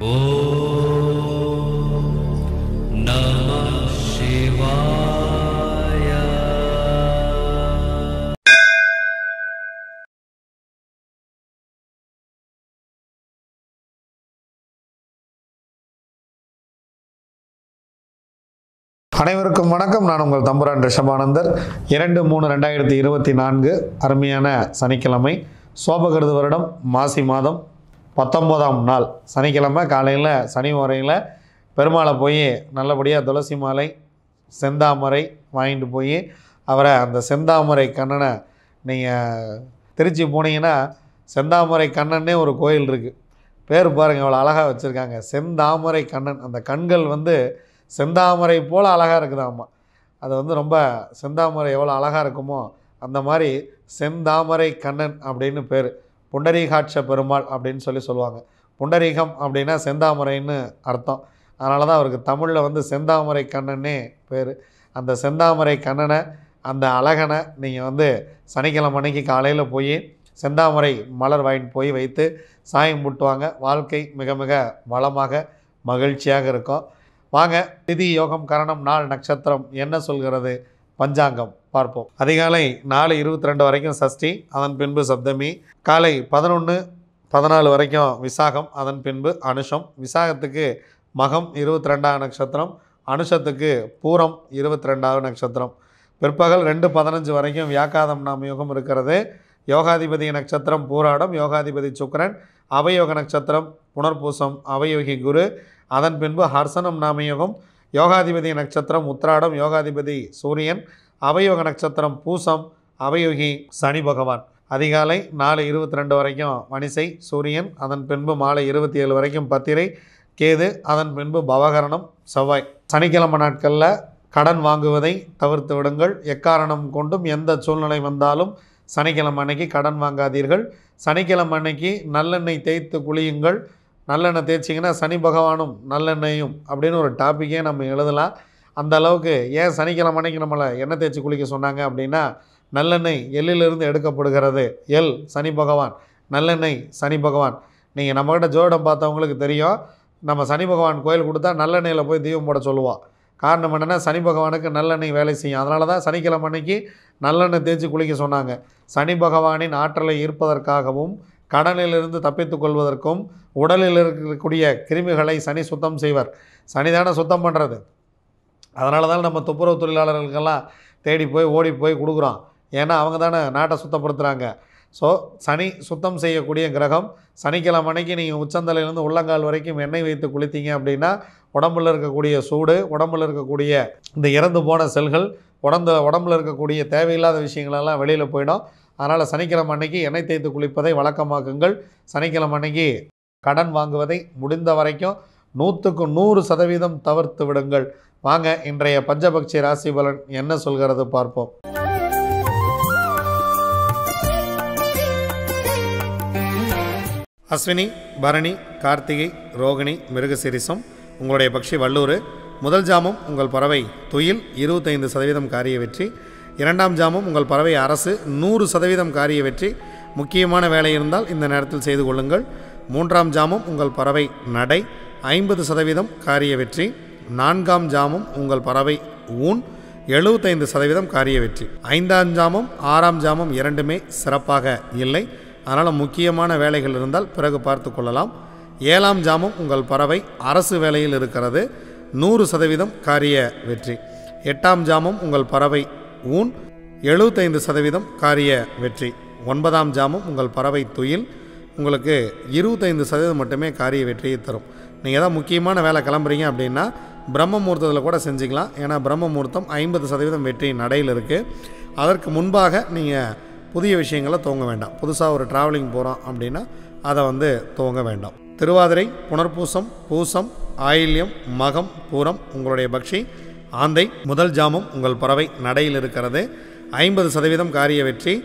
அனைவருக்கும் வணக்கம். நான் உங்கள் தம்புரான் ரிஷபானந்தர். இரண்டு மூணு ரெண்டாயிரத்தி இருபத்தி நான்கு அருமையான சனிக்கிழமை. சோபகிருது வருடம் மாசி மாதம். பத்தொம்போதாம் நாள். சனிக்கிழமை காலையில் சனி முறையில் பெருமாளை போய் நல்லபடியாக துளசி மாலை செந்தாமரை வாங்கிட்டு போய் அவரை அந்த செந்தாமரை கண்ணனை நீங்கள் திருச்சி போனீங்கன்னா செந்தாமரை கண்ணன்னே ஒரு கோயில் இருக்குது பேர் பாருங்கள் எவ்வளோ அழகாக வச்சுருக்காங்க. செந்தாமரை கண்ணன். அந்த கண்கள் வந்து செந்தாமரை போல் அழகாக இருக்குதாம்மா அது வந்து ரொம்ப செந்தாமரை எவ்வளோ அழகாக இருக்குமோ அந்த மாதிரி செந்தாமரை கண்ணன் அப்படின்னு பேர். புண்டரீகாட்ச பெருமாள் அப்படின்னு சொல்லி சொல்லுவாங்க. புண்டரீகம் அப்படின்னா செந்தாமரைன்னு அர்த்தம். அதனால தான் அவருக்கு தமிழில் வந்து செந்தாமரை கண்ணனே பேர். அந்த செந்தாமரை கண்ணனை அந்த அழகனை நீங்கள் வந்து சனிக்கிழமை அன்னைக்கு காலையில் போய் செந்தாமரை மலர் வாங்கிட்டு போய் வைத்து சாயம் முட்டுவாங்க வாழ்க்கை மிக மிக வளமாக மகிழ்ச்சியாக இருக்கும். வாங்க திதி யோகம் கரணம் நாள் நட்சத்திரம் என்ன சொல்கிறது? பஞ்சாங்கம் பார்ப்போம். அதிகாலை நாலு இருபத்தி ரெண்டு வரைக்கும் சஷ்டி அதன் பின்பு சப்தமி. காலை பதினொன்று பதினாலு வரைக்கும் விசாகம் அதன் பின்பு அனுஷம். விசாகத்துக்கு மகம் இருபத்தி ரெண்டாவது நட்சத்திரம் அனுஷத்துக்கு பூரம் இருபத்தி ரெண்டாவது நட்சத்திரம். பிற்பகல் ரெண்டு பதினஞ்சு வரைக்கும் வியாக்காதம் நாம் யோகம் இருக்கிறது. யோகாதிபதி நட்சத்திரம் பூராடம் யோகாதிபதி சுக்கரன் அவயோக நட்சத்திரம் புனர்பூசம் அவயோகி குரு. அதன் பின்பு ஹர்சனம் நாமயோகம் யோகாதிபதி நட்சத்திரம் உத்திராடம் யோகாதிபதி சூரியன் அவயோக நட்சத்திரம் பூசம் அவயோகி சனி பகவான். அதிகாலை நாலு இருபத்தி ரெண்டு வரைக்கும் மணிசை சூரியன் அதன் பின்பு மாலை இருபத்தி ஏழு வரைக்கும் பத்திரை கேது அதன் பின்பு பவகரணம் செவ்வாய். சனிக்கிழமை நாட்களில் கடன் வாங்குவதை தவிர்த்து விடுங்கள். எக்காரணம் கொண்டும் எந்த சூழ்நிலை வந்தாலும் சனிக்கிழமை அன்னைக்கு கடன் வாங்காதீர்கள். சனிக்கிழமை அன்னைக்கு நல்லெண்ணெய் தேய்த்து குளியுங்கள். நல்லெண்ணெய் தேய்ச்சிங்கன்னா சனி பகவானும் நல்லெண்ணெயும் அப்படின்னு ஒரு டாப்பிக்கே நம்ம எழுதலாம். அந்த அளவுக்கு ஏன் சனிக்கிழமை அன்னைக்கு நம்மளை எண்ணெய் தேய்ச்சி குளிக்க சொன்னாங்க அப்படின்னா நல்லெண்ணெய் எள்ளிலிருந்து எடுக்கப்படுகிறது. எல் சனி பகவான். நல்லெண்ணெய் சனி பகவான். நீங்கள் நம்மக்கிட்ட ஜோடம் பார்த்தவங்களுக்கு தெரியும். நம்ம சனி பகவான் கோயில் கொடுத்தா நல்லெண்ணெயில் போய் தீபம் போட சொல்லுவோம் காரணம் என்னென்னா சனி பகவானுக்கு நல்லெண்ணெய் வேலை செய்யும். அதனால தான் சனிக்கிழமை அன்னைக்கு நல்லெண்ணெய் தேய்ச்சி குளிக்க சொன்னாங்க. சனி பகவானின் ஆற்றலை ஈர்ப்பதற்காகவும் கடனிலிருந்து தப்பித்துக் கொள்வதற்கும் உடலில் இருக்கக்கூடிய கிருமிகளை சனி சுத்தம் செய்வர். சனி தானே சுத்தம் பண்ணுறது அதனால தான் நம்ம துப்புரவு தொழிலாளர்களுக்கெல்லாம் தேடி போய் ஓடி போய் கொடுக்குறோம். ஏன்னா அவங்க தானே நாட்டை சுத்தப்படுத்துகிறாங்க ஸோ சனி சுத்தம் செய்யக்கூடிய கிரகம் சனிக்கிழமை அன்னைக்கு நீங்கள் உச்சந்தலையிலேருந்து உள்ளங்கால் வரைக்கும் எண்ணெய் வைத்து குளித்தீங்க அப்படின்னா உடம்புல இருக்கக்கூடிய சூடு உடம்புல இருக்கக்கூடிய இந்த இறந்து போன செல்கள் உடம்பு உடம்புல இருக்கக்கூடிய தேவையில்லாத விஷயங்களெல்லாம் வெளியில் போயிடும். அதனால் சனிக்கிழமை அன்னைக்கு எண்ணெய் தேய்த்து குளிப்பதை வழக்கமாக்குங்கள். சனிக்கிழமை அன்னைக்கு கடன் வாங்குவதை முடிந்த வரைக்கும் நூற்றுக்கு நூறு சதவீதம் தவிர்த்து விடுங்கள். வாங்க இன்றைய பஞ்சபக்ஷி ராசி பலன் என்ன சொல்கிறது பார்ப்போம். அஸ்வினி பரணி கார்த்திகை ரோகிணி மிருகசிரிசம் உங்களுடைய பக்ஷி வல்லூர் முதல் ஜாமம் உங்கள் பறவை துயில் இருபத்தைந்து சதவீதம் காரிய வெற்றி. இரண்டாம் ஜாமம் உங்கள் பறவை அரசு நூறு சதவீதம் காரிய வெற்றி. முக்கியமான வேலை இருந்தால் இந்த நேரத்தில் செய்து கொள்ளுங்கள். மூன்றாம் ஜாமம் உங்கள் பறவை நடை ஐம்பது சதவீதம் காரிய வெற்றி. நான்காம் ஜாமம் உங்கள் பறவை ஊன் எழுபத்தைந்து சதவீதம் காரிய வெற்றி. ஐந்தாம் ஜாமம் ஆறாம் ஜாமம் இரண்டுமே சிறப்பாக இல்லை. அதனால் முக்கியமான வேலைகள் இருந்தால் பிறகு பார்த்து கொள்ளலாம். ஏழாம் ஜாமம் உங்கள் பறவை அரசு வேலையில் இருக்கிறது. நூறு சதவீதம் காரிய வெற்றி. எட்டாம் ஜாமம் உங்கள் பறவை ஊன். எழுபத்தைந்து சதவீதம் காரிய வெற்றி. ஒன்பதாம் ஜாமம் உங்கள் பறவை துயில். உங்களுக்கு இருபத்தைந்து சதவீதம் மட்டுமே காரிய வெற்றியை தரும். நீங்கள் எதாவது முக்கியமான வேலை கிளம்புறீங்க அப்படின்னா பிரம்ம முகூர்த்தத்தில் கூட செஞ்சுக்கலாம். ஏன்னா பிரம்ம முகூர்த்தம் ஐம்பது சதவீதம் வெற்றி நடையில் இருக்குது அதற்கு முன்பாக நீங்கள் புதிய விஷயங்களை துவங்க வேண்டாம். புதுசாக ஒரு ட்ராவலிங் போகிறோம் அப்படின்னா அதை வந்து துவங்க வேண்டாம். திருவாதிரை புனர்பூசம் பூசம் ஆயில்யம் மகம் பூரம் உங்களுடைய பக்ஷி. ஆந்தை முதல் ஜாமம் உங்கள் பறவை நடையில் இருக்கிறது. ஐம்பது சதவீதம் காரிய வெற்றி.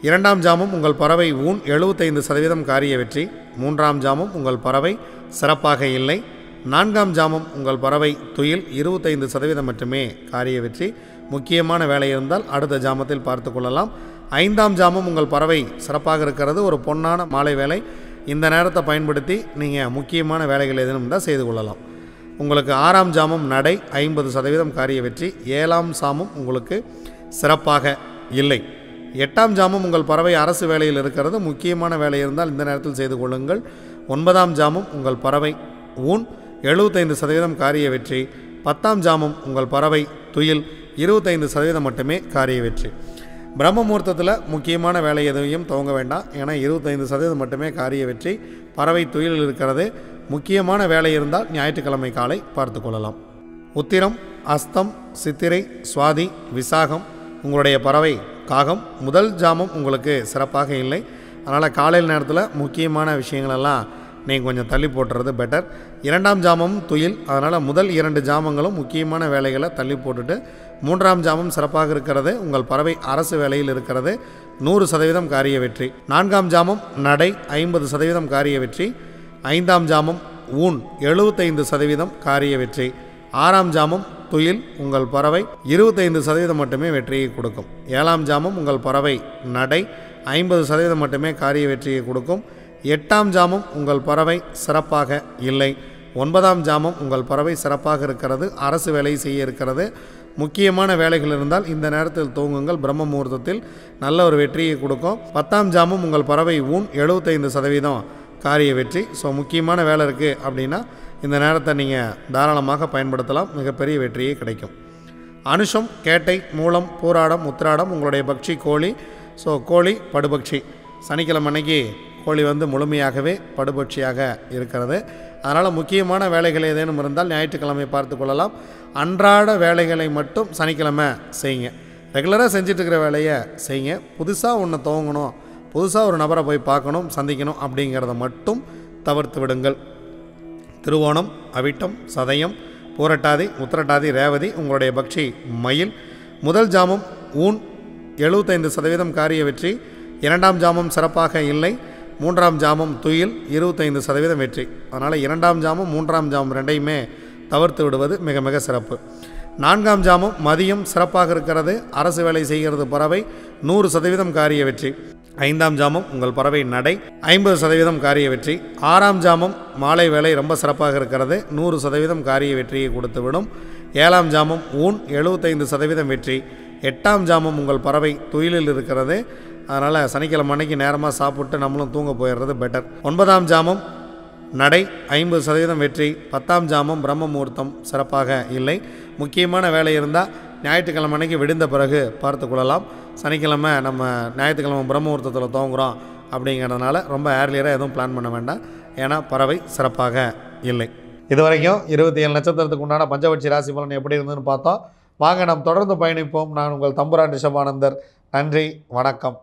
இரண்டாம் ஜாமம் உங்கள் பறவை ஊன் எழுபத்தைந்து சதவீதம் காரிய வெற்றி. மூன்றாம் ஜாமம் உங்கள் பறவை சிறப்பாக இல்லை. நான்காம் ஜாமம் உங்கள் பறவை துயில் இருபத்தைந்து சதவீதம் மட்டுமே காரிய வெற்றி. முக்கியமான வேலை இருந்தால் அடுத்த ஜாமத்தில் பார்த்து கொள்ளலாம். ஐந்தாம் ஜாமம் உங்கள் பறவை சிறப்பாக இருக்கிறது. ஒரு பொன்னான மாலை வேலை. இந்த நேரத்தை பயன்படுத்தி நீங்கள் முக்கியமான வேலைகள் எதுவும் இருந்தால் செய்து கொள்ளலாம். உங்களுக்கு ஆறாம் ஜாமம் நடை ஐம்பது சதவீதம் காரிய வெற்றி ஏழாம் சாமம் உங்களுக்கு சிறப்பாக இல்லை. எட்டாம் ஜாமம் உங்கள் பறவை அரசு வேலையில் இருக்கிறது முக்கியமான வேலை இருந்தால் இந்த நேரத்தில் செய்து கொள்ளுங்கள். ஒன்பதாம் ஜாமம் உங்கள் பறவை ஊன் எழுபத்தைந்து சதவீதம் காரிய வெற்றி. பத்தாம் ஜாமம் உங்கள் பறவை துயில் இருபத்தைந்து சதவீதம் மட்டுமே காரிய வெற்றி. பிரம்ம முகூர்த்தத்தில் முக்கியமான வேலை எதையும் துவங்க வேண்டாம். ஏன்னா இருபத்தைந்து சதவீதம் மட்டுமே காரிய வெற்றி. பறவை துயிலில் இருக்கிறது முக்கியமான வேலை இருந்தால் ஞாயிற்றுக்கிழமை காலை பார்த்து கொள்ளலாம். உத்திரம் அஸ்தம் சித்திரை சுவாதி விசாகம் உங்களுடைய பறவை காகம் முதல் ஜாமம் உங்களுக்கு சிறப்பாக இல்லை. அதனால் காலையில் நேரத்தில் முக்கியமான விஷயங்களெல்லாம் நீங்கள் கொஞ்சம் தள்ளி போட்டுறது பெட்டர் இரண்டாம் ஜாமம் துயில் அதனால் முதல் இரண்டு ஜாமங்களும் முக்கியமான வேலைகளை தள்ளி போட்டுட்டு மூன்றாம் ஜாமம் சிறப்பாக இருக்கிறது. உங்கள் பறவை அரசு வேலையில் இருக்கிறது. நூறு சதவீதம் காரிய வெற்றி. நான்காம் ஜாமம் நடை ஐம்பது சதவீதம் காரிய வெற்றி. ஐந்தாம் ஜாமம் ஊன் எழுபத்தைந்து சதவீதம் காரிய வெற்றி. ஆறாம் ஜாமம் துயில் உங்கள் பறவை இருபத்தைந்து சதவீதம் மட்டுமே வெற்றியை கொடுக்கும். ஏழாம் ஜாமம் உங்கள் பறவை நடை ஐம்பது சதவீதம் மட்டுமே காரிய வெற்றியை கொடுக்கும். எட்டாம் ஜாமம் உங்கள் பறவை சிறப்பாக இல்லை. ஒன்பதாம் ஜாமம் உங்கள் பறவை சிறப்பாக இருக்கிறது அரசு வேலை செய்ய இருக்கிறது. முக்கியமான வேலைகள் இருந்தால் இந்த நேரத்தில் தூங்குங்கள் பிரம்ம முகூர்த்தத்தில் நல்ல ஒரு வெற்றியை கொடுக்கும். பத்தாம் ஜாமம் உங்கள் பறவை ஊன் எழுபத்தைந்து சதவீதம் காரிய வெற்றி. ஸோ முக்கியமான வேலை இருக்குது அப்படின்னா இந்த நேரத்தை நீங்கள் தாராளமாக பயன்படுத்தலாம். மிகப்பெரிய வெற்றியே கிடைக்கும். அனுஷம் கேட்டை மூலம் பூராடம் உத்திராடம் உங்களுடைய பக்ஷி கோழி. ஸோ கோழி படுபக்ஷி. சனிக்கிழமை அன்னைக்கு கோழி வந்து முழுமையாகவே படுபட்சியாக இருக்கிறது. அதனால் முக்கியமான வேலைகள் ஏதேனும் இருந்தால் ஞாயிற்றுக்கிழமை பார்த்து கொள்ளலாம். அன்றாட வேலைகளை மட்டும் சனிக்கிழமை செய்யுங்க. ரெகுலராக செஞ்சிட்ருக்கிற வேலையை செய்யுங்க. புதுசாக ஒன்று துவங்கணும். புதுசாக ஒரு நபரை போய் பார்க்கணும் சந்திக்கணும் அப்படிங்கிறத மட்டும் தவிர்த்து விடுங்கள். திருவோணம் அவிட்டம் சதயம் பூரட்டாதி உத்திரட்டாதி ரேவதி உங்களுடைய பக்ஷி மயில். முதல் ஜாமம் ஊன் எழுபத்தைந்து சதவீதம் காரிய வெற்றி. இரண்டாம் ஜாமம் சிறப்பாக இல்லை. மூன்றாம் ஜாமம் துயில் இருபத்தைந்து சதவீதம் வெற்றி. அதனால் இரண்டாம் ஜாமம் மூன்றாம் ஜாமம் ரெண்டையுமே தவிர்த்து விடுவது மிக மிக சிறப்பு. நான்காம் ஜாமம் மதியம் சிறப்பாக இருக்கிறது. அரசு வேலை செய்கிறது பறவை நூறு சதவீதம் காரிய வெற்றி. ஐந்தாம் ஜாமம் உங்கள் பறவை நடை. ஐம்பது சதவீதம் காரிய வெற்றி. ஆறாம் ஜாமம் மாலை வேலை ரொம்ப சிறப்பாக இருக்கிறது. நூறு சதவீதம் காரிய வெற்றியை கொடுத்துவிடும். ஏழாம் ஜாமம் ஊன் எழுபத்தைந்து சதவீதம் வெற்றி. எட்டாம் ஜாமம் உங்கள் பறவை துயிலில் இருக்கிறது. அதனால் சனிக்கிழமை அன்னைக்கு நேரமாக சாப்பிட்டு நம்மளும் தூங்க போயிடுறது பெட்டர் ஒன்பதாம் ஜாமம் நடை ஐம்பது சதவீதம் வெற்றி. பத்தாம் ஜாமம் பிரம்ம முகூர்த்தம் சிறப்பாக இல்லை. முக்கியமான வேலை இருந்தால் ஞாயிற்றுக்கிழமை அன்னைக்கு விடிந்த பிறகு பார்த்து கொள்ளலாம். சனிக்கிழமை நம்ம ஞாயிற்றுக்கிழமை பிரம்மமுகூர்த்தத்தில் தோங்குகிறோம் துவங்குறோம் அப்படிங்கிறதுனால ரொம்ப ஏர்லியராக எதுவும் பிளான் பண்ண வேண்டாம். ஏன்னா பறவை சிறப்பாக இல்லை. இது வரைக்கும் இருபத்தி ஏழு நட்சத்திரத்துக்கு உண்டான பஞ்சவட்சி ராசி பலன் எப்படி இருந்ததுன்னு பார்த்தோம். வாங்க நாம் தொடர்ந்து பயணிப்போம். நான் உங்கள் தம்புரான் ரிஷபானந்தர். நன்றி வணக்கம்.